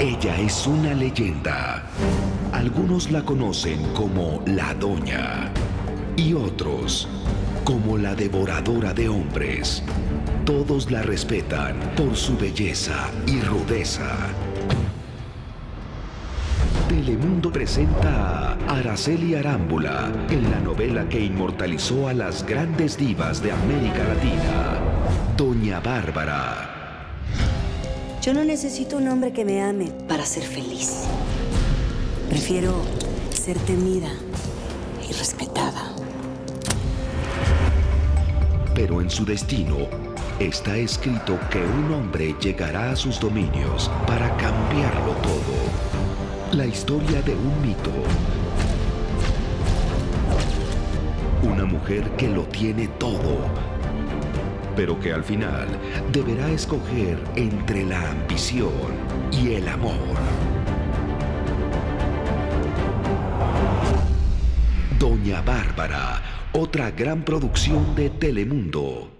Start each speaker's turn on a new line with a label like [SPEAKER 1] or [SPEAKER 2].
[SPEAKER 1] Ella es una leyenda. Algunos la conocen como la Doña y otros como la devoradora de hombres. Todos la respetan por su belleza y rudeza. Telemundo presenta a Araceli Arámbula en la novela que inmortalizó a las grandes divas de América Latina, Doña Bárbara.
[SPEAKER 2] Yo no necesito un hombre que me ame para ser feliz. Prefiero ser temida y respetada.
[SPEAKER 1] Pero en su destino está escrito que un hombre llegará a sus dominios para cambiarlo todo. La historia de un mito. Una mujer que lo tiene todo pero que al final deberá escoger entre la ambición y el amor. Doña Bárbara, otra gran producción de Telemundo.